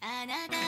あなた